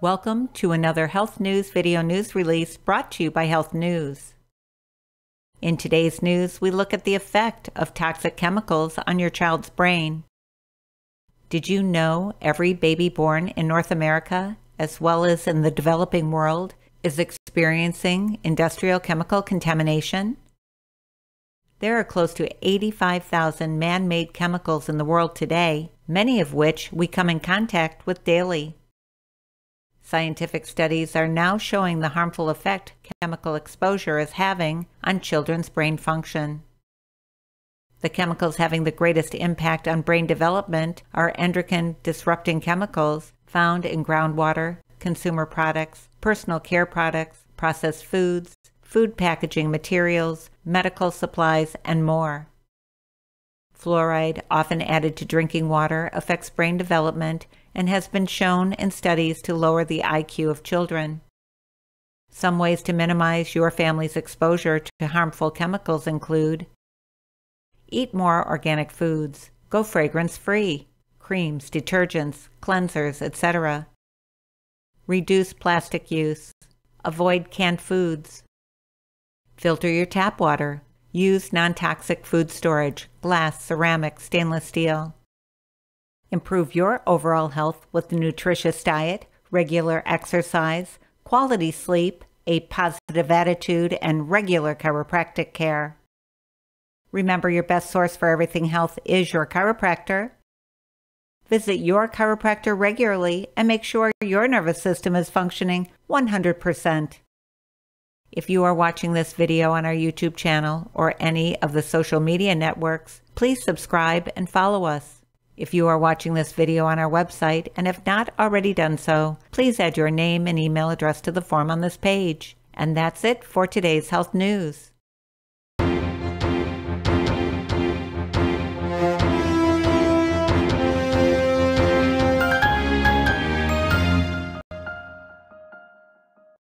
Welcome to another Health News video news release brought to you by Health News. In today's news, we look at the effect of toxic chemicals on your child's brain. Did you know every baby born in North America, as well as in the developing world, is experiencing industrial chemical contamination? There are close to 85,000 man made chemicals in the world today, many of which we come in contact with daily. Scientific studies are now showing the harmful effect chemical exposure is having on children's brain function. The chemicals having the greatest impact on brain development are endocrine disrupting chemicals found in groundwater, consumer products, personal care products, processed foods, food packaging materials, medical supplies, and more. Fluoride, often added to drinking water, affects brain development and has been shown in studies to lower the IQ of children. Some ways to minimize your family's exposure to harmful chemicals include Eat more organic foods. Go fragrance free. Creams, detergents, cleansers, etc. Reduce plastic use. Avoid canned foods. Filter your tap water. Use non toxic food storage, glass, ceramic, stainless steel. Improve your overall health with a nutritious diet, regular exercise, quality sleep, a positive attitude, and regular chiropractic care. Remember, your best source for everything health is your chiropractor. Visit your chiropractor regularly and make sure your nervous system is functioning 100%. If you are watching this video on our YouTube channel or any of the social media networks, please subscribe and follow us. If you are watching this video on our website and have not already done so, please add your name and email address to the form on this page. And that's it for today's health news.